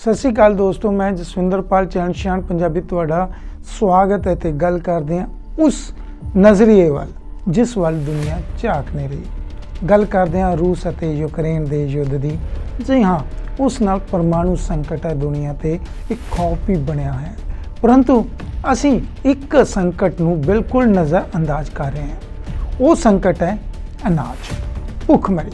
ਸਤਿ ਸ਼੍ਰੀ ਅਕਾਲ ਦੋਸਤੋ, ਮੈਂ ਜਸਵਿੰਦਰਪਾਲ ਚੈਨ ਸ਼ਾਨ ਪੰਜਾਬੀ ਤੁਹਾਡਾ ਸਵਾਗਤ ਹੈ ਤੇ ਗੱਲ ਕਰਦੇ ਹਾਂ ਉਸ ਨਜ਼ਰੀਏ ਵੱਲ, ਜਿਸ ਵੱਲ ਦੁਨੀਆ ਝਾਕ ਨਹੀਂ ਰਹੀ। ਗੱਲ ਕਰਦੇ ਹਾਂ ਰੂਸ ਅਤੇ ਯੂਕਰੇਨ ਦੇ ਯੁੱਧ ਦੀ। ਜੀ ਹਾਂ, ਉਸ ਨਾਲ ਪਰਮਾਣੂ ਸੰਕਟ ਹੈ ਦੁਨੀਆ ਤੇ, ਇੱਕ ਖੌਫ ਵੀ ਬਣਿਆ ਹੈ। ਪਰੰਤੂ ਅਸੀਂ ਇੱਕ ਸੰਕਟ ਨੂੰ ਬਿਲਕੁਲ ਨਜ਼ਰ ਅੰਦਾਜ਼ ਕਰ ਰਹੇ ਹਾਂ। ਉਹ ਸੰਕਟ ਹੈ ਅਨਾਜ, ਭੁੱਖਮਰੀ,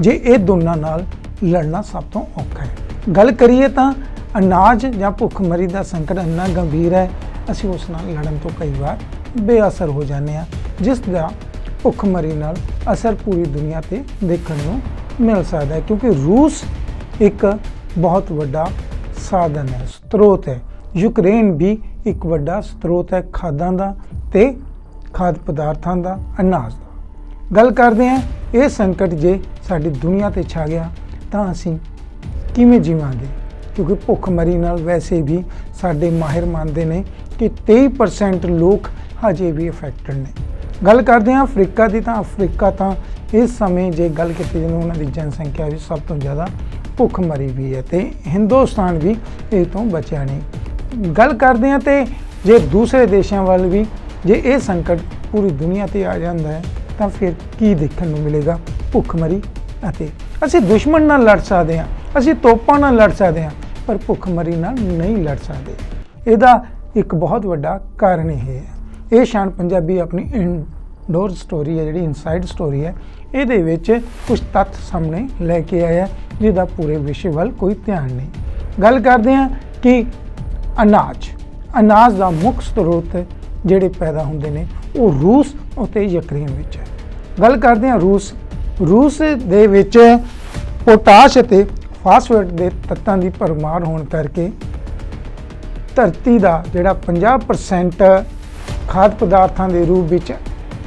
ਜੇ ਇਹ ਦੋਨਾਂ ਨਾਲ ਲੜਨਾ ਸਭ ਤੋਂ ਔਖਾ ਹੈ। ਗੱਲ ਕਰੀਏ ਤਾਂ ਅਨਾਜ ਜਾਂ ਭੁੱਖਮਰੀ ਦਾ ਸੰਕਟ ਇੰਨਾ ਗੰਭੀਰ ਹੈ, ਅਸੀਂ ਉਸ ਨਾਲ ਲੜਨ ਤੋਂ ਕਈ ਵਾਰ ਬੇਅਸਰ ਹੋ ਜਾਂਦੇ ਹਾਂ, ਜਿਸ ਦਾ ਭੁੱਖਮਰੀ ਨਾਲ ਅਸਰ ਪੂਰੀ ਦੁਨੀਆ ਤੇ ਦੇਖਣ ਨੂੰ ਮਿਲ ਸਕਦਾ ਹੈ, ਕਿਉਂਕਿ ਰੂਸ ਇੱਕ ਬਹੁਤ ਵੱਡਾ ਸਾਧਨ ਹੈ ਸਰੋਤ ਹੈ। ਯੂਕਰੇਨ ਵੀ ਇੱਕ ਵੱਡਾ ਸਰੋਤ ਹੈ, ਖਾਦਾਂ ਦਾ ਤੇ ਖਾਦ ਪਦਾਰਥਾਂ ਦਾ, ਅਨਾਜ ਦਾ। ਗੱਲ ਕਰਦੇ ਹਾਂ, ਇਹ ਸੰਕਟ ਜੇ ਸਾਡੀ ਦੁਨੀਆ ਤੇ ਛਾ ਗਿਆ, ਤਾਂ ਅਸੀਂ ਕਿਵੇਂ ਜੀਵਾਂਗੇ? ਕਿਉਂਕਿ ਭੁੱਖਮਰੀ ਨਾਲ ਵੈਸੇ ਵੀ ਸਾਡੇ ਮਾਹਿਰ ਮੰਨਦੇ ਨੇ ਕਿ 23% ਲੋਕ ਹਜੇ ਵੀ ਅਫੈਕਟਡ ਨੇ। ਗੱਲ ਕਰਦੇ ਹਾਂ ਅਫਰੀਕਾ ਦੀ, ਤਾਂ ਅਫਰੀਕਾ ਤਾਂ ਇਸ ਸਮੇਂ ਜੇ ਗੱਲ ਕੀਤੀ ਜਾਵੇ ਉਹਨਾਂ ਦੀ ਜਨਸੰਖਿਆ ਵੀ ਸਭ ਤੋਂ ਜ਼ਿਆਦਾ ਭੁੱਖਮਰੀ ਵੀ ਹੈ ਤੇ ਹਿੰਦੁਸਤਾਨ ਵੀ ਇਹ ਤੋਂ ਬਚਿਆ ਨਹੀਂ। ਗੱਲ ਕਰਦੇ ਹਾਂ ਤੇ ਜੇ ਦੂਸਰੇ ਦੇਸ਼ਾਂ ਵੱਲ ਵੀ ਜੇ ਇਹ ਸੰਕਟ ਪੂਰੀ ਦੁਨੀਆ ਤੇ ਆ ਜਾਂਦਾ ਹੈ, ਤਾਂ ਫਿਰ ਕੀ ਦੇਖਣ ਨੂੰ ਮਿਲੇਗਾ? ਭੁੱਖਮਰੀ ਅਤੇ ਅਸੀਂ ਦੁਸ਼ਮਣ ਨਾਲ ਲੜ ਸਕਦੇ ਹਾਂ। ਅਸੀਂ ਤੋਪਾਂ ਨਾਲ ਲੜ ਸਕਦੇ ਹਾਂ, ਪਰ ਭੁੱਖਮਰੀ ਨਾਲ ਨਹੀਂ ਲੜ ਸਕਦੇ। ਇਹਦਾ ਇੱਕ ਬਹੁਤ ਵੱਡਾ ਕਾਰਨ ਇਹ ਹੈ। ਇਹ ਸ਼ਾਨ ਪੰਜਾਬੀ ਆਪਣੀ ਇਨਡੋਰ ਸਟੋਰੀ ਹੈ, ਜਿਹੜੀ ਇਨਸਾਈਡ ਸਟੋਰੀ ਹੈ। ਇਹਦੇ ਵਿੱਚ ਕੁਝ ਤੱਥ ਸਾਹਮਣੇ ਲੈ ਕੇ ਆਇਆ, ਜਿਹਦਾ ਪੂਰੇ ਵਿਸ਼ੇ ਵੱਲ ਕੋਈ ਧਿਆਨ ਨਹੀਂ। ਗੱਲ ਕਰਦੇ ਹਾਂ ਕਿ ਅਨਾਜ ਅਨਾਜ ਦਾ ਮੁੱਖ ਸਰੋਤ ਜਿਹੜੇ ਪੈਦਾ ਹੁੰਦੇ ਨੇ, ਉਹ ਰੂਸ ਅਤੇ ਯੂਕਰੇਨ ਵਿੱਚ ਹੈ। ਗੱਲ ਕਰਦੇ ਹਾਂ ਰੂਸ। ਰੂਸ ਦੇ ਵਿੱਚ ਪੋਟਾਸ਼ ਅਤੇ ਫਾਸਫੇਟ ਦੇ ਤੱਤਾਂ ਦੀ ਪਰਮਾਰ ਹੋਣ ਕਰਕੇ ਧਰਤੀ ਦਾ ਜਿਹੜਾ 50% ਖਾਦ ਪਦਾਰਥਾਂ ਦੇ ਰੂਪ ਵਿੱਚ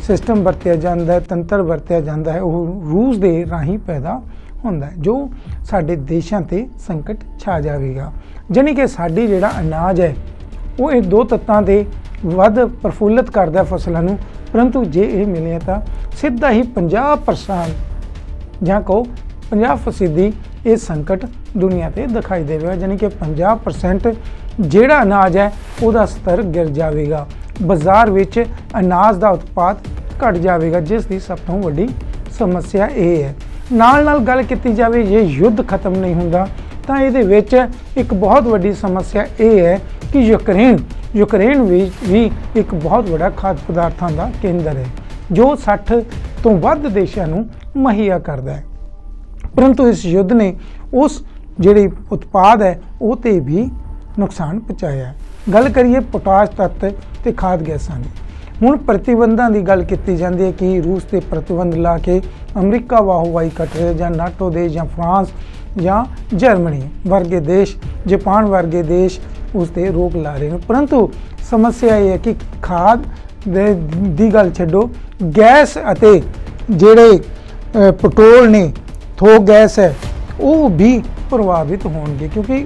ਸਿਸਟਮ ਵਰਤਿਆ ਜਾਂਦਾ ਹੈ, ਤੰਤਰ ਵਰਤਿਆ ਜਾਂਦਾ ਹੈ, ਉਹ ਰੂਸ ਦੇ ਰਾਹੀਂ ਪੈਦਾ ਹੁੰਦਾ ਹੈ, ਜੋ ਸਾਡੇ ਦੇਸ਼ਾਂ ਤੇ ਸੰਕਟ ਛਾ ਜਾਵੇਗਾ। ਜਾਨੀ ਕਿ ਸਾਡੀ ਜਿਹੜਾ ਅਨਾਜ ਹੈ, ਉਹ ਇਹ ਦੋ ਤੱਤਾਂ ਦੇ ਵੱਧ ਪ੍ਰਫੁੱਲਤ ਕਰਦਾ ਫਸਲਾਂ ਨੂੰ, ਪਰੰਤੂ ਜੇ ਇਹ ਮਿਲੇ ਤਾਂ ਸਿੱਧਾ ਹੀ 50% ਜਾਂ ਕਹੋ 50% ਇਹ ਸੰਕਟ ਦੁਨੀਆ ਤੇ ਦਿਖਾਈ ਦੇਵੇਗਾ ਯਾਨੀ ਕਿ 50% ਜਿਹੜਾ ਅਨਾਜ ਹੈ, ਉਹਦਾ ਸਤਰ ਗਿਰ ਜਾਵੇਗਾ। ਬਾਜ਼ਾਰ ਵਿੱਚ ਅਨਾਜ ਦਾ ਉਤਪਾਦ ਘਟ ਜਾਵੇਗਾ, ਜਿਸ ਦੀ ਸਭ ਤੋਂ ਵੱਡੀ ਸਮੱਸਿਆ ਇਹ ਹੈ। ਨਾਲ ਨਾਲ ਗੱਲ ਕੀਤੀ ਜਾਵੇ, ਜੇ ਯੁੱਧ ਖਤਮ ਨਹੀਂ ਹੁੰਦਾ, ਤਾਂ ਇਹਦੇ ਵਿੱਚ ਇੱਕ ਬਹੁਤ ਵੱਡੀ ਸਮੱਸਿਆ ਇਹ ਹੈ ਕਿ ਯੂਕਰੇਨ ਯੂਕਰੇਨ ਵੀ ਇੱਕ ਬਹੁਤ ਵੱਡਾ ਖਾਦ ਪਦਾਰਥਾਂ ਦਾ ਕੇਂਦਰ ਹੈ, ਜੋ 60 ਤੋਂ ਵੱਧ ਦੇਸ਼ਾਂ ਨੂੰ ਮੁਹੱਈਆ ਕਰਦਾ ਹੈ। ਪਰੰਤੂ ਇਸ ਯੁੱਧ ਨੇ ਉਸ ਜਿਹੜੀ ਉਤਪਾਦ ਹੈ, ਉਹ ਤੇ ਵੀ ਨੁਕਸਾਨ ਪਹੁੰਚਾਇਆ ਗੱਲ ਕਰੀਏ ਪੋਟਾਸ਼ ਤੱਤ ਤੇ ਖਾਦ ਗੈਸਾਂ ਦੀ। ਹੁਣ ਪ੍ਰਤੀਬੰਧਾਂ ਦੀ ਗੱਲ ਕੀਤੀ ਜਾਂਦੀ ਹੈ ਕਿ ਰੂਸ ਤੇ ਪ੍ਰਤੀਬੰਧ ਲਾ ਕੇ ਅਮਰੀਕਾ ਵਾਹਵਾਈ ਕੱਟ ਰਿਹਾ ਜਾਂ ਨਾਟੋ ਦੇਸ਼ ਜਾਂ ਫਰਾਂਸ ਜਾਂ ਜਰਮਨੀ ਵਰਗੇ ਦੇਸ਼, ਜਾਪਾਨ ਵਰਗੇ ਦੇਸ਼ ਉਸ ਤੇ ਰੋਕ ਲਾ ਰਹੇ ਨੇ ਪਰੰਤੂ ਸਮੱਸਿਆ ਇਹ ਹੈ ਕਿ ਖਾਦ ਦੇ ਦੀ ਗੱਲ ਛੱਡੋ, ਗੈਸ ਅਤੇ ਜਿਹੜੇ ਪੈਟਰੋਲ ਨੇ ਥੋ ਗੈਸ ਹੈ, ਉਹ ਵੀ ਪ੍ਰਭਾਵਿਤ ਹੋਣਗੇ ਕਿਉਂਕਿ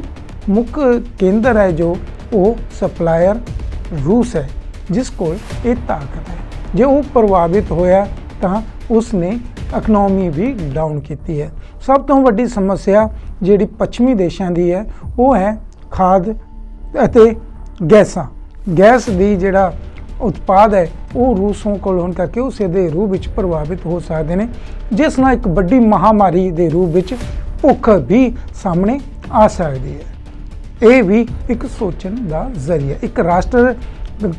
ਮੁੱਖ ਕੇਂਦਰ ਹੈ ਜੋ, ਉਹ ਸਪਲਾਇਰ ਰੂਸ ਹੈ, ਜਿਸ ਕੋਲ ਇਹ ਤਾਕਤ ਹੈ। ਜੇ ਉਹ ਪ੍ਰਭਾਵਿਤ ਹੋਇਆ ਤਾਂ ਉਸ ਨੇ ਇਕਨੋਮੀ ਵੀ ਡਾਊਨ ਕੀਤੀ ਹੈ। ਸਭ ਤੋਂ ਵੱਡੀ ਸਮੱਸਿਆ ਜਿਹੜੀ ਪੱਛਮੀ ਦੇਸ਼ਾਂ ਦੀ ਹੈ, ਉਹ ਹੈ ਖਾਦ ਅਤੇ ਗੈਸਾਂ। ਗੈਸ ਦੀ ਜਿਹੜਾ ਉਤਪਾਦ ਹੈ, ਉਹ ਰੂਸੋਂ ਕੋਲ ਹੋਣ ਕਰਕੇ ਉਸੇ ਦੇ ਰੂਪ ਵਿੱਚ ਪ੍ਰਭਾਵਿਤ ਹੋ ਸਕਦੇ ਨੇ, ਜਿਸ ਨਾਲ ਇੱਕ ਵੱਡੀ ਮਹਾਮਾਰੀ ਦੇ ਰੂਪ ਵਿੱਚ ਭੁੱਖ ਵੀ ਸਾਹਮਣੇ ਆ ਸਕਦੀ ਹੈ। ਇਹ ਵੀ ਇੱਕ ਸੋਚਣ ਦਾ ਜ਼ਰੀਆ ਇੱਕ ਰਾਸ਼ਟਰ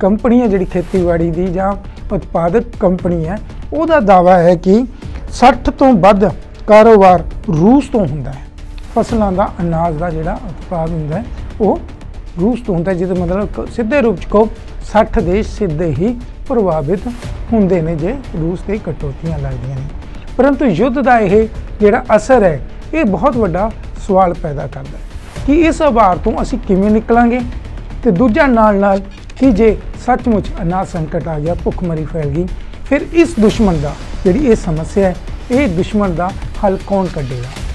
ਕੰਪਨੀ ਹੈ ਜਿਹੜੀ ਖੇਤੀਬਾੜੀ ਦੀ ਜਾਂ ਉਤਪਾਦਕ ਕੰਪਨੀ ਹੈ, ਉਹਦਾ ਦਾਵਾ ਹੈ ਕਿ 60 ਤੋਂ ਵੱਧ ਕਾਰੋਬਾਰ ਰੂਸ ਤੋਂ ਹੁੰਦਾ ਹੈ। ਫਸਲਾਂ ਦਾ ਅਨਾਜ ਦਾ ਜਿਹੜਾ ਉਤਪਾਦ ਹੁੰਦਾ ਹੈ, ਉਹ ਰੂਸ ਤੋਂ ਹੁੰਦਾ ਜਿਹਦਾ ਮਤਲਬ ਸਿੱਧੇ ਰੂਪ ਚ ਕੋ 60 ਦੇਸ਼ ਸਿੱਧੇ ਹੀ ਪ੍ਰਭਾਵਿਤ ਹੁੰਦੇ ਨੇ ਜੇ ਰੂਸ ਤੇ ਕਟੌਤੀਆਂ ਲੱਗਦੀਆਂ ਨੇ ਪਰੰਤੂ ਯੁੱਧ ਦਾ ਇਹ ਜਿਹੜਾ ਅਸਰ ਹੈ ਇਹ ਬਹੁਤ ਵੱਡਾ ਸਵਾਲ ਪੈਦਾ ਕਰਦਾ ਹੈ ਕਿ ਇਸ ਆਵਾਰ ਤੋਂ ਅਸੀਂ ਕਿਵੇਂ ਨਿਕਲਾਂਗੇ ਤੇ ਦੂਜਾ ਨਾਲ ਨਾਲ ਕਿ ਜੇ ਸੱਚਮੁੱਚ ਅਨਾਜ ਸੰਕਟ ਆ ਗਿਆ ਭੁੱਖਮਰੀ ਫੈਲ ਗਈ ਫਿਰ ਇਸ ਦੁਸ਼ਮਣ ਦਾ ਜਿਹੜੀ ਇਹ ਸਮੱਸਿਆ ਹੈ ਇਹ ਦੁਸ਼ਮਣ ਦਾ ਹੱਲ ਕੌਣ ਕੱਢੇਗਾ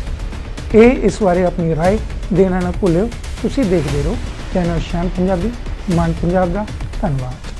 ਇਹ ਇਸ ਬਾਰੇ ਆਪਣੀ رائے ਦੇਣਾ ਨਾ ਭੁੱਲਿਓ ਤੁਸੀਂ ਦੇਖਦੇ ਰਹੋ ਚੈਨਲ ਸ਼ਾਨ ਪੰਜਾਬੀ ਮਨ ਪੰਜਾਬ ਦਾ ਧੰਨਵਾਦ।